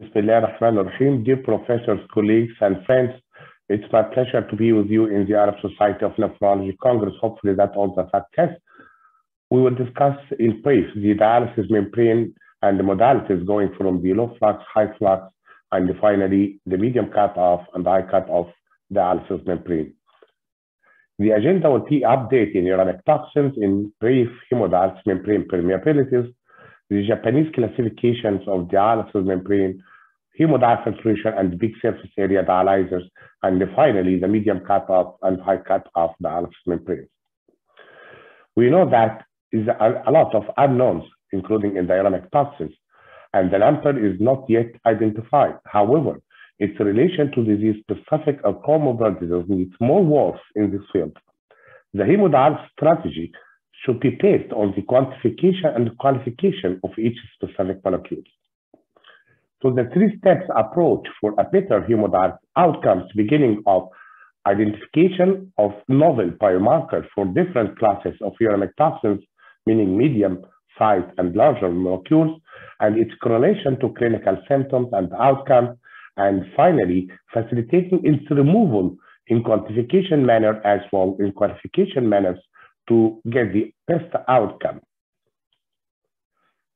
Bismillah ar-Rahman ar-Rahim. Dear professors, colleagues, and friends, it's my pleasure to be with you in the Arab Society of Nephrology Congress. Hopefully that all the tests. We will discuss in brief the dialysis membrane and the modalities going from the low flux, high flux, and finally the medium cut-off and high cut-off dialysis membrane. The agenda will be updating uremic toxins in brief hemodialysis membrane permeabilities, the Japanese classifications of dialysis membrane, hemodiafiltration and big surface area dialyzers, and finally the medium cut-off and high cut-off dialysis membranes. We know that is a, lot of unknowns, including in uremic toxins, and the number is not yet identified. However, its relation to disease-specific or comorbidities needs more work in this field. The hemodialysis strategy should be based on the quantification and qualification of each specific molecule. So the three steps approach for a better hemodialysis outcomes beginning of identification of novel biomarkers for different classes of uremic toxins, meaning medium, size, and larger molecules, and its correlation to clinical symptoms and outcomes, and finally, facilitating its removal in quantification manner as well in qualification manners to get the best outcome.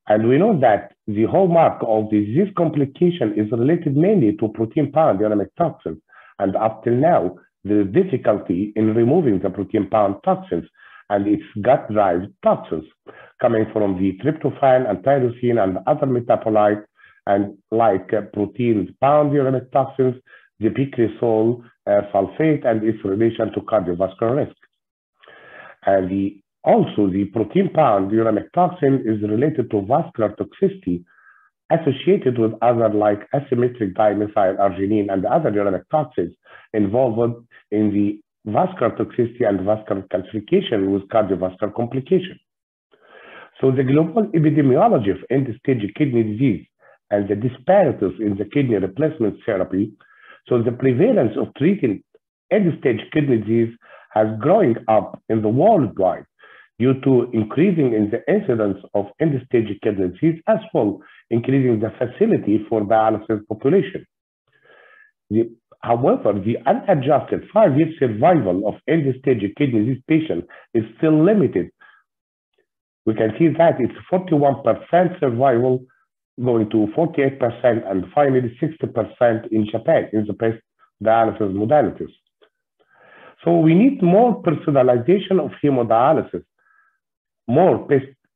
And we know that the hallmark of disease complication is related mainly to protein-bound uremic toxins. And up till now, the difficulty in removing the protein-bound toxins and its gut-derived toxins coming from the tryptophan and tyrosine and other metabolites and like uh, protein-bound uremic toxins, the p-cresol uh, sulfate and its relation to cardiovascular risk. And the, also the protein-bound uremic toxin is related to vascular toxicity associated with other like asymmetric dimethyl arginine and other uremic toxins involved in the vascular toxicity and vascular calcification with cardiovascular complication. So the global epidemiology of end-stage kidney disease and the disparities in the kidney replacement therapy, so the prevalence of treating end-stage kidney disease has growing up in the worldwide due to increasing in the incidence of end-stage kidney disease as well increasing the facility for dialysis population. The, however, the unadjusted five-year survival of end-stage kidney disease patients is still limited. We can see that it's 41% survival going to 48% and finally 60% in Japan in the best dialysis modalities. So we need more personalization of hemodialysis, more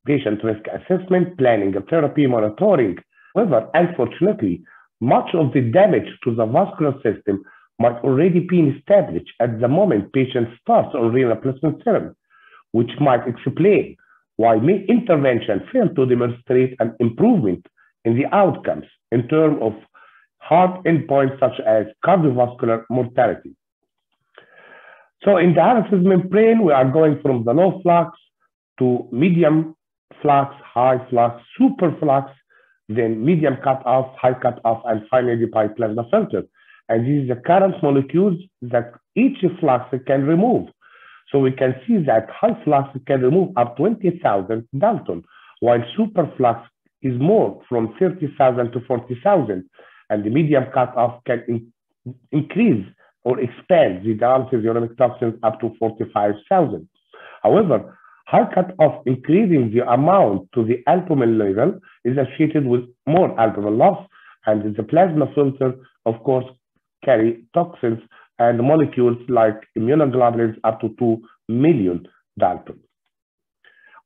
patient risk assessment, planning therapy, monitoring. However, unfortunately, much of the damage to the vascular system might already be established at the moment patient starts on renal replacement therapy, which might explain why intervention fail to demonstrate an improvement in the outcomes in terms of hard endpoints such as cardiovascular mortality. So in the dialysis membrane, we are going from the low flux to medium flux, high flux, super flux, then medium cut off, high cut off, and finally the by plasma filter. And this is the current molecules that each flux can remove. So we can see that high flux can remove up 20,000 Dalton, while super flux is more from 30,000 to 40,000. And the medium cut off can in increase or expand the dialysis uremic toxins up to 45,000. However, hard cut-off increasing the amount to the albumin level is associated with more albumin loss, and the plasma filter, of course, carry toxins and molecules like immunoglobulins up to 2 million Dalton.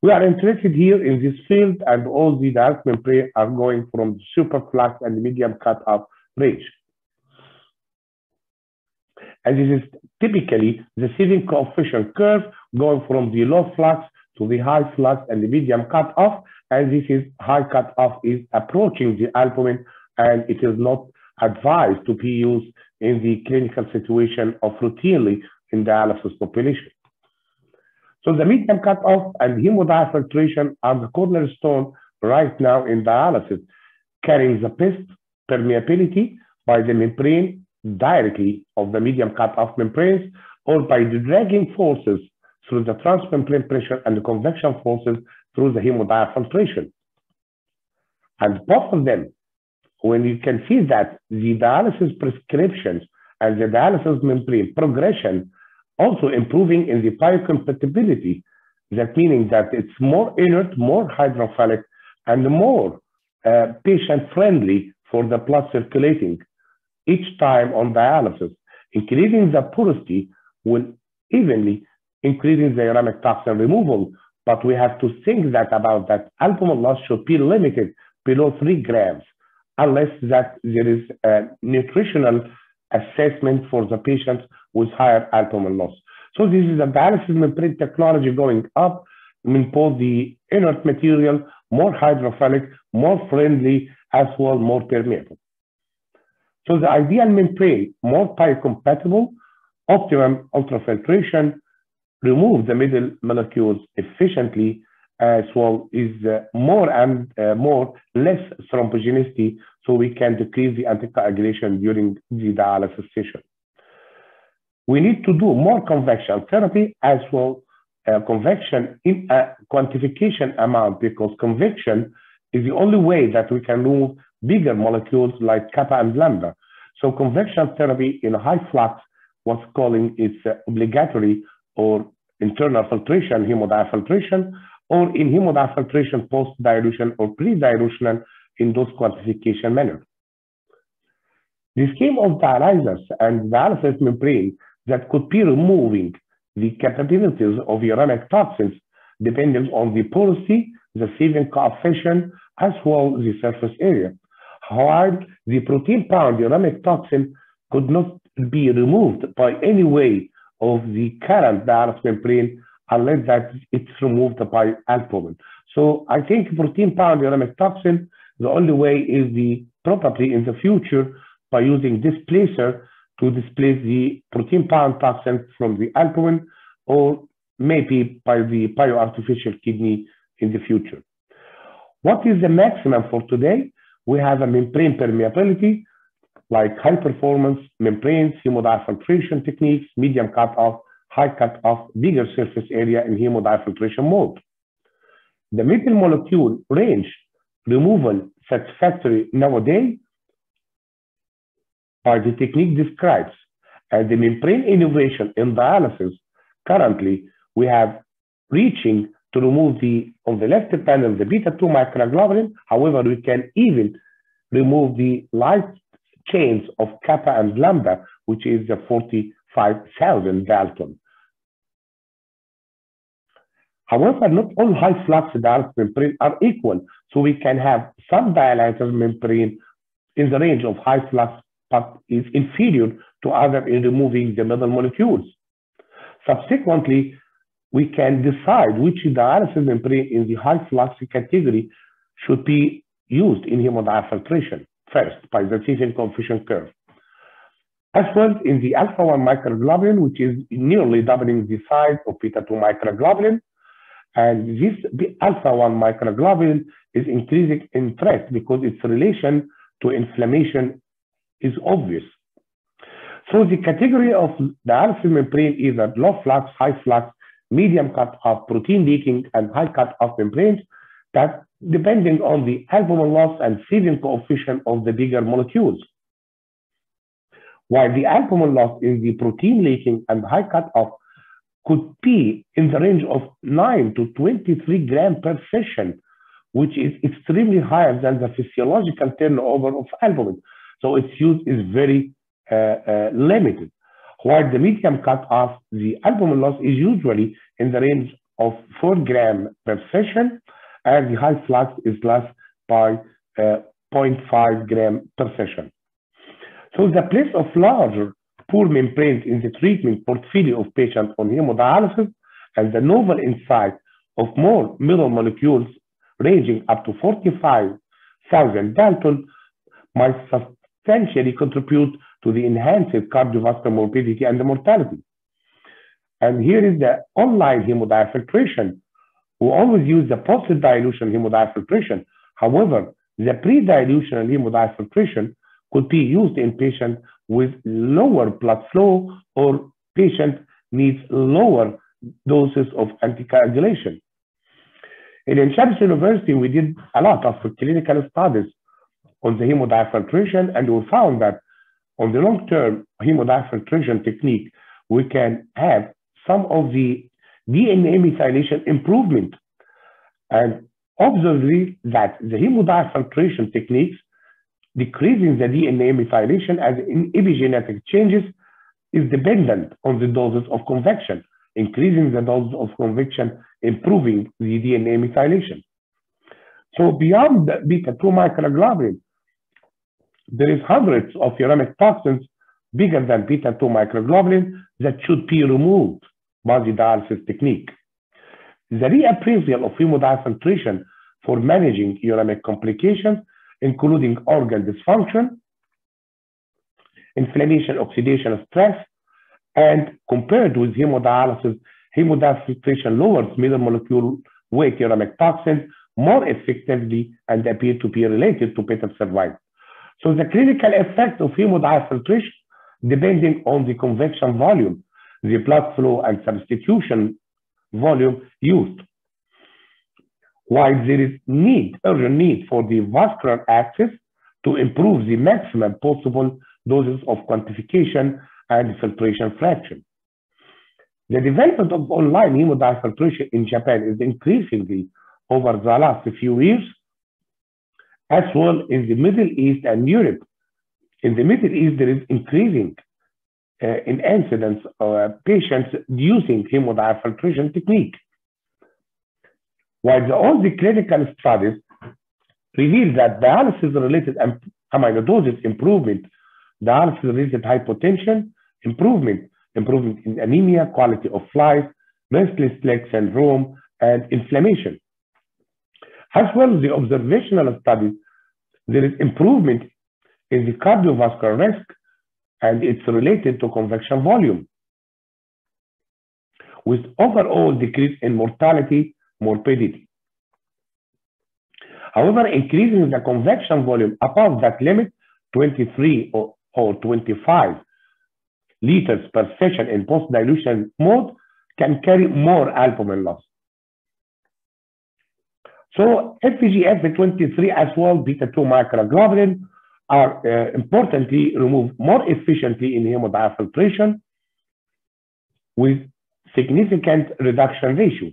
We are interested here in this field, and all the dialysis membrane are going from the superflux and medium cut-off range. And this is typically the sieving coefficient curve going from the low flux to the high flux and the medium cutoff. And this is high cutoff is approaching the albumin and it is not advised to be used in the clinical situation of routinely in dialysis population. So the medium cutoff and hemodiafiltration are the cornerstone right now in dialysis, carrying the best permeability by the membrane directly of the medium cut-off membranes or by the dragging forces through the transmembrane pressure and the convection forces through the hemodiafiltration. And both of them when you can see that the dialysis prescriptions and the dialysis membrane progression also improving in the biocompatibility, that meaning that it's more inert, more hydrophilic, and more uh, patient-friendly for the blood circulating each time on dialysis. Increasing the porosity will evenly increasing the uremic toxin removal, but we have to think that about that albumin loss should be limited below three grams, unless that there is a nutritional assessment for the patients with higher albumin loss. So this is a dialysis membrane technology going up, I mean, both the inert material, more hydrophilic, more friendly, as well more permeable. So the ideal membrane, more biocompatible, optimum ultrafiltration, remove the middle molecules efficiently, as well is uh, more and uh, more less thrombogenicity, so we can decrease the anticoagulation during the dialysis session. We need to do more convection therapy as well uh, convection in a quantification amount because convection is the only way that we can remove bigger molecules like kappa and lambda. So convection therapy in high flux was calling it uh, obligatory or internal filtration, hemodiafiltration, or in hemodiafiltration post-dilution or pre-dilutional in those quantification manner. The scheme of dialyzers and dialysis membrane that could be removing the capabilities of uremic toxins depending on the porosity, the sieving coefficient, as well as the surface area. While the protein bound uremic toxin could not be removed by any way of the current dialysis membrane unless that it's removed by albumin. So I think protein bound uremic toxin, the only way is the probably in the future by using displacer to displace the protein bound toxin from the albumin or maybe by the bioartificial kidney in the future. What is the maximum for today? We have a membrane permeability like high performance membranes, hemodiafiltration techniques, medium cutoff, high cutoff, bigger surface area in hemodiafiltration mode. The middle molecule range removal satisfactory nowadays by the technique describes and the membrane innovation in dialysis currently we have reaching to remove the on the left panel the beta 2 microglobulin however we can even remove the light chains of kappa and lambda, which is the 45,000 Dalton. However, not all high flux dialysis membrane are equal, so we can have some dialyzer membrane in the range of high flux, but is inferior to other in removing the middle molecules. Subsequently, we can decide which dialysis membrane in the high flux category should be used in hemodiafiltration first by the sieving coefficient curve. As well in the alpha-1 microglobulin, which is nearly doubling the size of beta-2 microglobulin. And this alpha-1 microglobulin is increasing interest because its relation to inflammation is obvious. So the category of dialysis membrane is a low flux, high flux, medium cut off protein leaking, and high cut off membranes that depending on the albumin loss and sieving coefficient of the bigger molecules. While the albumin loss in the protein leaking and high cutoff could be in the range of 9 to 23 gram per session, which is extremely higher than the physiological turnover of albumin. So its use is very uh, uh, limited. While the medium cutoff, the albumin loss is usually in the range of 4 gram per session, and the high flux is less by uh, 0.5 gram per session. So the place of larger pore membranes in the treatment portfolio of patients on hemodialysis and the novel insight of more middle molecules ranging up to 45,000 Dalton might substantially contribute to the enhanced cardiovascular morbidity and the mortality. And here is the online hemodiafiltration we always use the post-dilution hemodiafiltration. However, the pre-dilution hemodiafiltration could be used in patients with lower blood flow or patient needs lower doses of anticoagulation. Ain Shams University, we did a lot of clinical studies on the hemodiafiltration, and we found that on the long-term hemodiafiltration technique, we can have some of the DNA methylation improvement. And obviously that the hemodiafiltration techniques decreasing the DNA methylation as in epigenetic changes is dependent on the doses of convection. Increasing the doses of convection, improving the DNA methylation. So beyond the beta-2 microglobulin, there is hundreds of uremic toxins bigger than beta-2 microglobulin that should be removed by the dialysis technique. The reappraisal of hemodiafiltration for managing uremic complications, including organ dysfunction, inflammation, oxidation, stress, and compared with hemodialysis, hemodiafiltration lowers middle molecule weight uremic toxins more effectively and appear to be related to better survival. So the clinical effect of hemodiafiltration, depending on the convection volume, the blood flow and substitution volume used. While there is need, urgent need for the vascular access to improve the maximum possible doses of quantification and filtration fraction. The development of online hemodiafiltration in Japan is increasingly over the last few years, as well in the Middle East and Europe. In the Middle East, there is increasing uh, in incidence of uh, patients using hemodiafiltration technique. While the, all the clinical studies reveal that dialysis-related amyloidosis improvement, dialysis-related hypotension improvement, improvement in anemia, quality of life, restless leg syndrome, and inflammation. As well as the observational studies, there is improvement in the cardiovascular risk and it's related to convection volume with overall decrease in mortality, morbidity. However, increasing the convection volume above that limit, 23 or, or 25 liters per session in post-dilution mode, can carry more albumin loss. So FGF23 as well, beta-2 microglobulin, are uh, importantly removed more efficiently in hemodiafiltration with significant reduction ratio.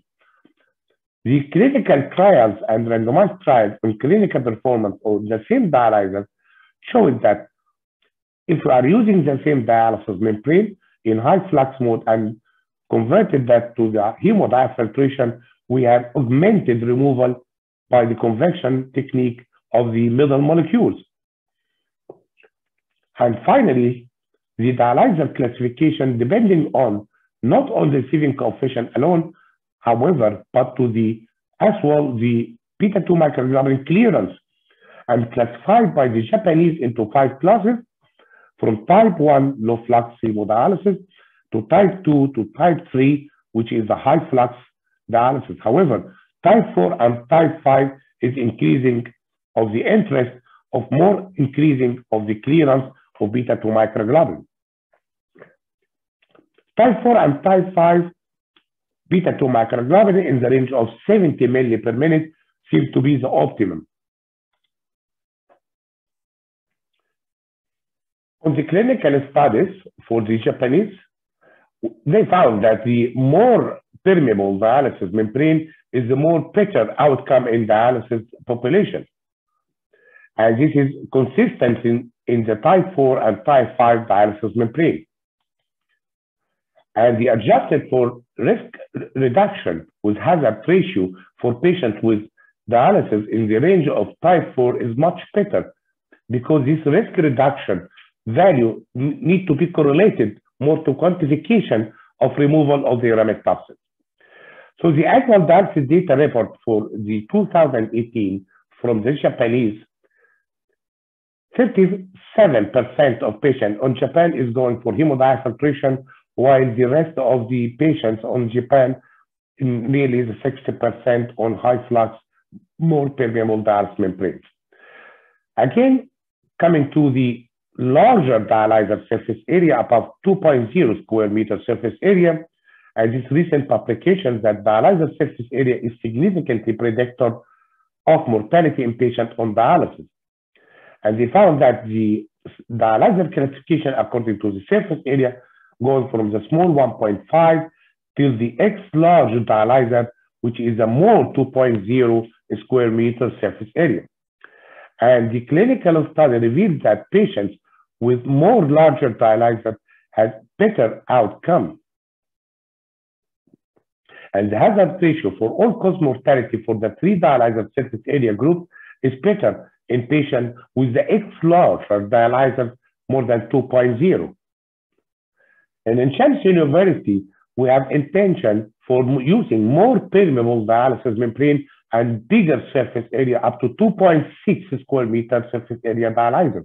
The clinical trials and randomized trials on clinical performance of the same dialyzer showed that if we are using the same dialysis membrane in high flux mode and converted that to the hemodiafiltration, we have augmented removal by the convection technique of the middle molecules. And finally, the dialyzer classification depending on not on the receiving coefficient alone, however, but to the as well the beta-2 microglobulin clearance and classified by the Japanese into five classes from type 1 low flux hemodialysis to type 2 to type 3, which is the high flux dialysis. However, type 4 and type 5 is increasing of the interest of more increasing of the clearance of beta-2 microglobulin. Type 4 and type 5 beta-2 microglobulin in the range of 70 milli per minute seems to be the optimum. On the clinical studies for the Japanese, they found that the more permeable dialysis membrane is the more better outcome in dialysis population. And this is consistent in, in the type 4 and type 5 dialysis membrane. And the adjusted for risk reduction with hazard ratio for patients with dialysis in the range of type 4 is much better because this risk reduction value need to be correlated more to quantification of removal of the uremic toxins. So the annual data report for the 2018 from the Japanese 37% of patients on Japan is going for hemodiafiltration, while the rest of the patients on Japan, nearly 60% on high flux, more permeable dialysis membranes. Again, coming to the larger dialyzer surface area above 2.0 square meter surface area, and this recent publication that dialyzer surface area is significantly predictor of mortality in patients on dialysis. And they found that the dialyzer classification according to the surface area going from the small 1.5 till the X large dialyzer, which is a more 2.0 square meter surface area. And the clinical study revealed that patients with more larger dialyzer had better outcome. And the hazard ratio for all-cause mortality for the three dialyzer surface area group is better in patients with the X larger dialyzer more than 2.0. And in Chelsea University, we have intention for using more permeable dialysis membrane and bigger surface area up to 2.6 square meter surface area dialyzer.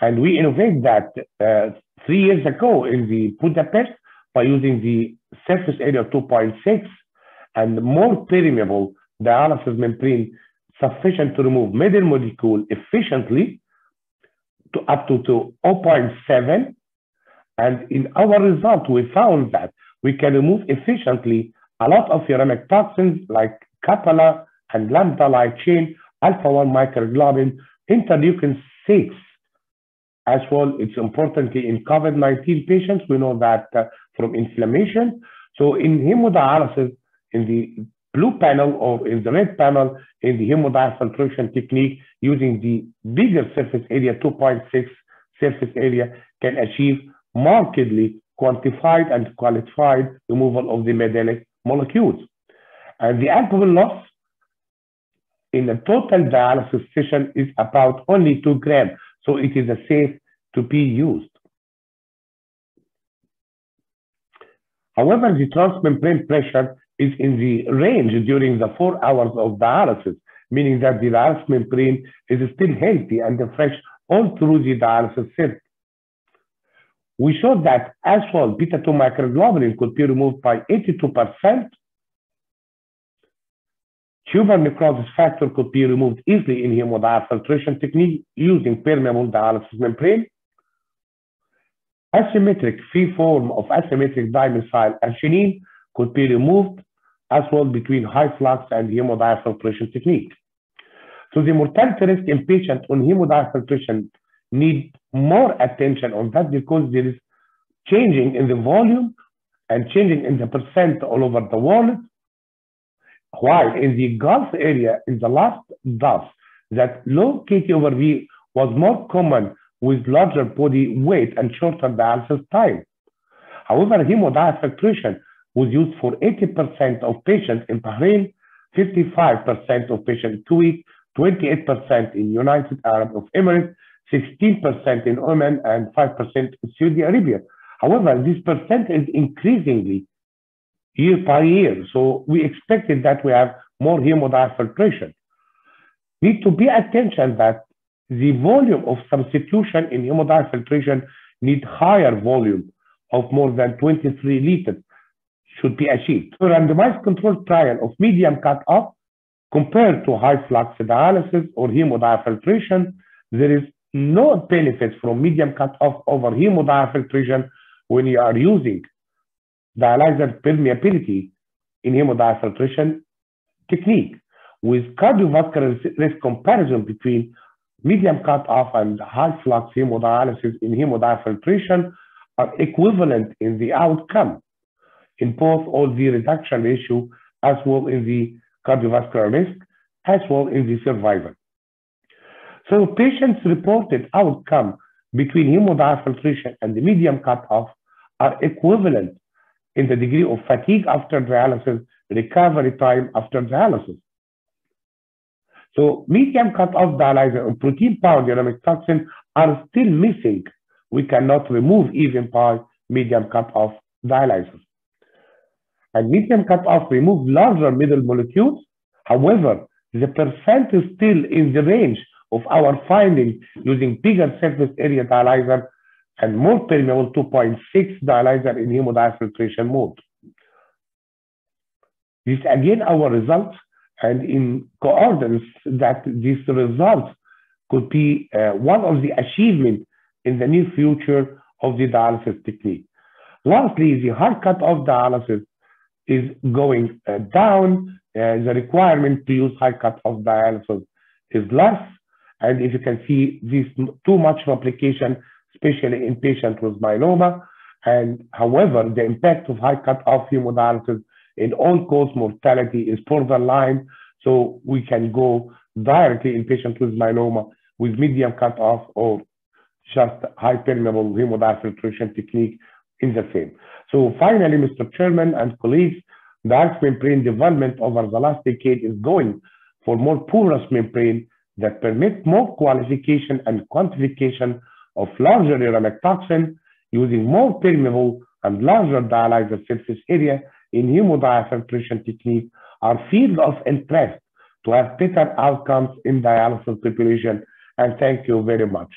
And we innovated that uh, three years ago in the Budapest by using the surface area 2.6 and more permeable dialysis membrane sufficient to remove middle molecule efficiently to up to, to 0.7. And in our result, we found that we can remove efficiently a lot of uremic toxins like kappa and lambda light chain, alpha-1 microglobulin, interleukin 6. As well, it's importantly in COVID-19 patients, we know that uh, from inflammation. So in hemodialysis, in the blue panel or in the red panel in the hemodiafiltration technique using the bigger surface area, 2.6 surface area, can achieve markedly quantified and qualified removal of the metallic molecules. And the alcohol loss in a total dialysis session is about only 2 grams. So it is safe to be used. However, the transmembrane pressure is in the range during the four hours of dialysis, meaning that the dialysis membrane is still healthy and fresh all through the dialysis circuit. We showed that as well, beta 2 microglobulin could be removed by 82%. Tumor necrosis factor could be removed easily in hemodiafiltration technique using permeable dialysis membrane. Asymmetric free form of asymmetric dimethyl arginine could be removed as well between high flux and hemodiafiltration technique. So the mortality risk in patients on hemodiafiltration need more attention on that because there is changing in the volume and changing in the percent all over the world. While in the Gulf area, in the last DUS, that low KT over V was more common with larger body weight and shorter dialysis time. However, hemodiafiltration was used for 80% of patients in Bahrain, 55% of patients in Kuwait, 28% in United Arab Emirates, 16% in Oman, and 5% in Saudi Arabia. However, this percent is increasingly year by year. So we expected that we have more hemodiafiltration. Need to be attention that the volume of substitution in hemodiafiltration need higher volume of more than 23 liters should be achieved. A randomized controlled trial of medium cutoff compared to high flux dialysis or hemodiafiltration, there is no benefit from medium cutoff over hemodiafiltration when you are using dialyzer permeability in hemodiafiltration technique. With cardiovascular risk comparison between medium cutoff and high flux hemodialysis in hemodiafiltration are equivalent in the outcome in both LV reduction ratio as well in the cardiovascular risk, as well in the survival. So patients reported outcome between hemodiafiltration and the medium cutoff are equivalent in the degree of fatigue after dialysis, recovery time after dialysis. So medium cutoff dialyzer and protein uremic toxin are still missing. We cannot remove even by medium cutoff dialysis and medium cutoff remove larger middle molecules. However, the percent is still in the range of our findings using bigger surface area dialyzer and more permeable 2.6 dialyzer in hemodiafiltration mode. This again our results and in coordinates that these results could be uh, one of the achievements in the near future of the dialysis technique. Lastly, the hard cutoff dialysis is going uh, down. Uh, the requirement to use high cutoff dialysis is less. And if you can see this too much replication, especially in patients with myeloma. And however, the impact of high cutoff hemodialysis in all-cause mortality is borderline. So we can go directly in patients with myeloma with medium cutoff or just high permeable hemodialysis filtration technique in the same. So finally, Mr. Chairman and colleagues, the membrane development over the last decade is going for more porous membrane that permit more qualification and quantification of larger uremic toxin using more permeable and larger dialyzer surface area in hemodiafiltration technique are field of interest to have better outcomes in dialysis population. And thank you very much.